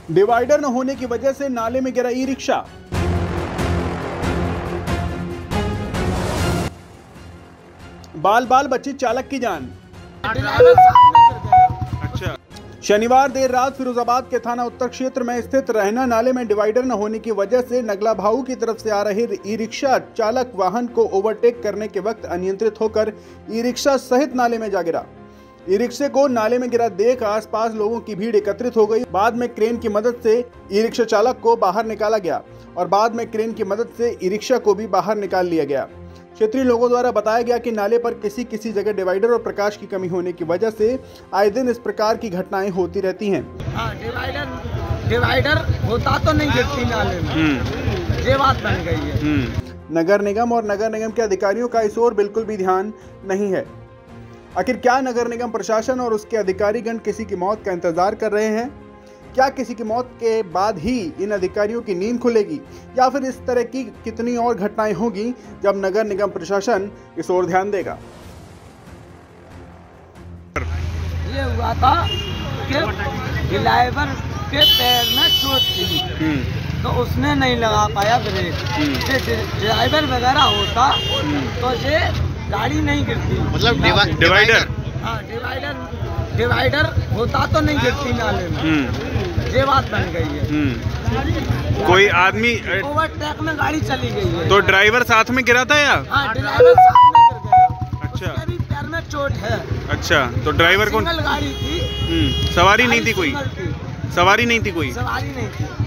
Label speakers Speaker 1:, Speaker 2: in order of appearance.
Speaker 1: Divider न होने की वजह से नाले में गिरा ई रिक्शा बाल बाल बच्ची चालक की जान। अच्छा। शनिवार देर रात फिरोजाबाद के थाना उत्तर क्षेत्र में स्थित रहना नाले में डिवाइडर न होने की वजह से नगला भाऊ की तरफ़ से आ रहे ई रिक्शा चालक वाहन को ओवरटेक करने के वक्त अनियंत्रित होकर ई रिक्शा सहित नाले में जा गिरा। ई रिक्शे को नाले में गिरा देख आसपास लोगों की भीड़ एकत्रित हो गई। बाद में क्रेन की मदद से ई रिक्शा चालक को बाहर निकाला गया और बाद में क्रेन की मदद से ई रिक्शा को भी बाहर निकाल लिया गया। क्षेत्रीय लोगों द्वारा बताया गया कि नाले पर किसी किसी जगह डिवाइडर और प्रकाश की कमी होने की वजह से आए दिन इस प्रकार की घटनाएँ होती रहती हैं।
Speaker 2: हाँ डिवाइडर डिवाइडर होता तो नहीं गिरती नाले में। ये बात बन गई है।
Speaker 1: नगर निगम और नगर निगम के अधिकारियों का इस ओर बिल्कुल भी ध्यान नहीं है। आखिर क्या नगर निगम प्रशासन और उसके अधिकारीगण किसी की मौत का इंतज़ार कर रहे हैं? क्या किसी की मौत के बाद ही इन अधिकारियों की नींद खुलेगी? या फिर इस तरह की कितनी और घटनाएँ होगी जब नगर निगम प्रशासन इस ओर ध्यान देगा?
Speaker 2: ये हुआ था कि ड्राइवर के पैर में चोट थी। तो उसने नहीं लगा पाया ब्रेक। ड्राइवर वगैरह होता तो ये गाड़ी नहीं गिरती।
Speaker 3: मतलब डिवा-
Speaker 1: डिवाइडर।
Speaker 2: हाँ डिवाइडर डिवाइडर होता तो नहीं गिरती नाले में। ये बात बन गई है।
Speaker 1: कोई आदमी
Speaker 2: ओवरटेक में गाड़ी चली गई है।
Speaker 1: तो ड्राइवर साथ में गिरा था या?
Speaker 2: हाँ ड्राइवर साथ में गिर गया।
Speaker 1: अच्छा।
Speaker 2: भी पैर में चोट है।
Speaker 1: अच्छा तो ड्राइवर को
Speaker 2: सिंगल गाड़ी थी।
Speaker 1: हम्म, सवारी नहीं थी कोई? सवारी नहीं थी कोई?
Speaker 2: सवारी नहीं थी।